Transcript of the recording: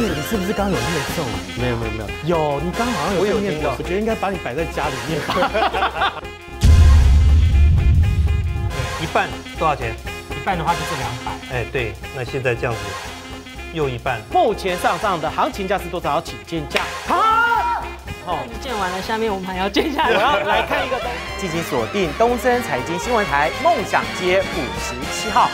你是不是刚刚有念咒？没有没有没有，有你刚好像有念咒，我觉得应该把你摆在家里面。一半多少钱？一半的话就是两百。哎，对，那现在这样子用一半。目前上上的行情价是多少？请见价。好，建完了，下面我们还要见下。我要来看一个，进行锁定东森财经新闻台梦想街五十七号。